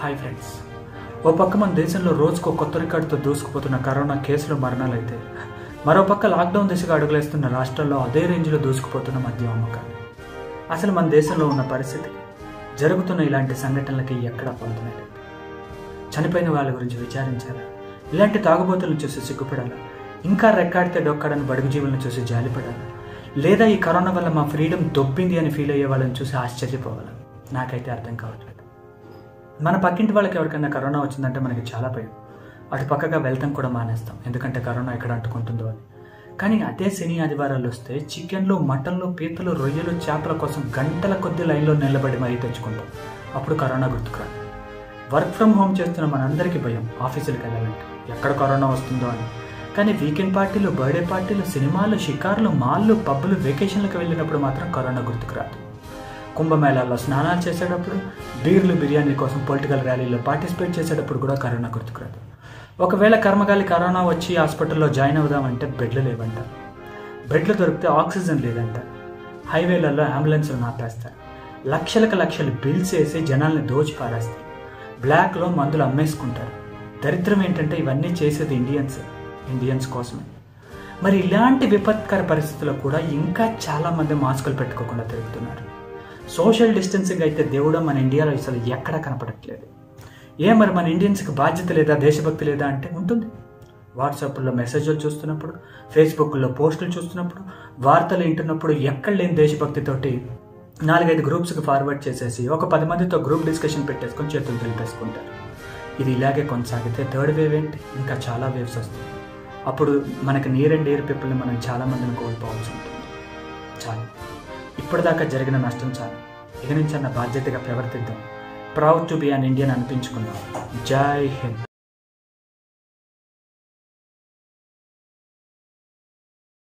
Hi friends ఓ పక్క మన దేశంలో రోజుకో కొత్త రికార్డుతో దూసుకుపోతున్న కరోనా కేసులు మరణాలైతే మరో పక్క లాక్డౌన్ దిశగా అడుగులేస్తున్న రాష్ట్రాల్లో అదే రేంజ్లో దూసుకుపోతున్న మద్యం అమ్మకాలు అసలు మన దేశంలో ఉన్న పరిస్థితి జరుగుతున్న ఇలాంటి సంఘటనలకి ఎక్కడా పొందలేదు. చనిపోయిన వాళ్ళ గురించి విచారించాలా ఇలాంటి తాగుబోతులను చూసి సిగ్గుపడాలా? ఇంకా రెక్కాడితే డొక్కాడని బడుగు జీవులను చూసి జాలిపడాలా? లేదా ఈ కరోనా వల్ల మా ఫ్రీడమ్ దొబ్బింది అని ఫీల్ అయ్యే వాళ్ళని చూసి ఆశ్చర్యపోవాలి? నాకైతే అర్థం కావట్లేదు. మన పక్కింటి వాళ్ళకి ఎవరికైనా కరోనా వచ్చిందంటే మనకి చాలా భయం. అటు పక్కగా వెళ్తాం కూడా మానేస్తాం. ఎందుకంటే కరోనా ఎక్కడ అంటుకుంటుందో అని. కానీ అదే శని ఆదివారాలు వస్తే చికెన్లు మటన్లు పీతలు రొయ్యలు చేపల కోసం గంటల కొద్ది లైన్లో నిలబడి మరీ తెచ్చుకుంటాం. అప్పుడు కరోనా గుర్తుకురాదు. వర్క్ ఫ్రమ్ హోమ్ చేస్తున్న మనందరికీ భయం. ఆఫీసులకు వెళ్ళాలంటే ఎక్కడ కరోనా వస్తుందో అని. కానీ వీకెండ్ పార్టీలు బర్త్డే పార్టీలు సినిమాలు షికార్లు మాల్లు పబ్బులు వెకేషన్లకు వెళ్ళినప్పుడు మాత్రం కరోనా గుర్తుకురాదు. కుంభమేళాల్లో స్నానాలు చేసేటప్పుడు బీర్లు బిర్యానీ కోసం పొలిటికల్ ర్యాలీలో పార్టిసిపేట్ చేసేటప్పుడు కూడా కరోనా గుర్తుకురాదు. ఒకవేళ కర్మగాలి కరోనా వచ్చి హాస్పిటల్లో జాయిన్ అవుదామంటే బెడ్లు లేవంట. బెడ్లు దొరికితే ఆక్సిజన్ లేదంట. హైవేలలో అంబులెన్స్లు నాపేస్తారు లక్షలకు లక్షలు బిల్స్ వేసి జనాల్ని దోచి పారేస్తారు బ్లాక్లో మందులు అమ్మేసుకుంటారు. దరిద్రం ఏంటంటే ఇవన్నీ చేసేది ఇండియన్స్ ఇండియన్స్ కోసమే. మరి ఇలాంటి విపత్కర పరిస్థితుల్లో కూడా ఇంకా చాలా మంది మాస్కులు పెట్టుకోకుండా తిరుగుతున్నారు. సోషల్ డిస్టెన్సింగ్ అయితే దేవుడు మన ఇండియాలో అసలు ఎక్కడ కనపడట్లేదు. ఏ మరి మన ఇండియన్స్కి బాధ్యత లేదా దేశభక్తి లేదా అంటే ఉంటుంది. వాట్సాప్లో మెసేజ్లు చూస్తున్నప్పుడు ఫేస్బుక్లో పోస్టులు చూస్తున్నప్పుడు వార్తలు వింటున్నప్పుడు ఎక్కడ లేని దేశభక్తితోటి నాలుగైదు గ్రూప్స్కి ఫార్వర్డ్ చేసేసి ఒక పది మందితో గ్రూప్ డిస్కషన్ పెట్టేసుకొని చేతులు తెలిపేసుకుంటారు. ఇది ఇలాగే కొనసాగితే థర్డ్ వేవ్ ఏంటి? ఇంకా చాలా వేవ్స్ వస్తాయి. అప్పుడు మనకి నియర్ అండ్ ఇయర్ పీపుల్ని మనం చాలా మందిని కోల్పోవాల్సి ఉంటుంది. చాలు. ఇప్పటిదాకా జరిగిన నష్టం చాలు. ఇక నుంచి అన్న బాధ్యతగా ప్రవర్తిద్దాం. Proud to be an Indian అనిపించుకుందాం. జై హింద్.